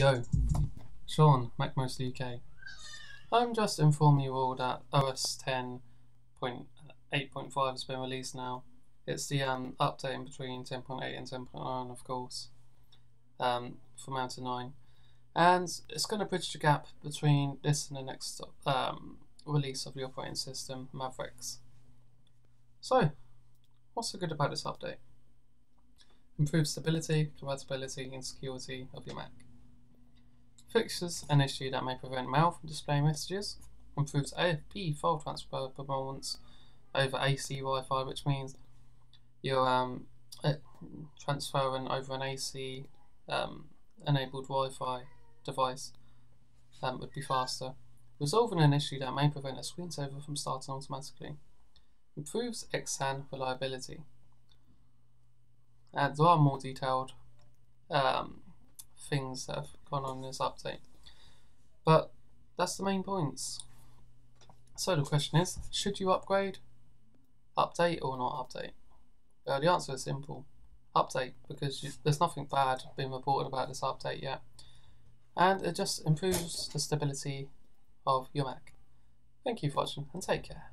Yo, Sean, MacMostly UK. I'm just informing you all that OS 10.8.5 has been released now. It's the um, update in between 10.8 and 10.9, of course, um, for Mountain Lion. And it's going to bridge the gap between this and the next um, release of the operating system, Mavericks. So, what's so good about this update? Improve stability, compatibility, and security of your Mac. Fixes an issue that may prevent mail from displaying messages. Improves AFP file transfer performance over AC Wi-Fi, which means you're um, uh, transferring over an AC um, enabled Wi-Fi device um, would be faster. Resolving an issue that may prevent a screensaver from starting automatically. Improves Xsan reliability. And there are more detailed um, things that have gone on in this update. But that's the main points. So the question is, should you upgrade, update or not update? Uh, the answer is simple. Update, because you, there's nothing bad being reported about this update yet. And it just improves the stability of your Mac. Thank you for watching and take care.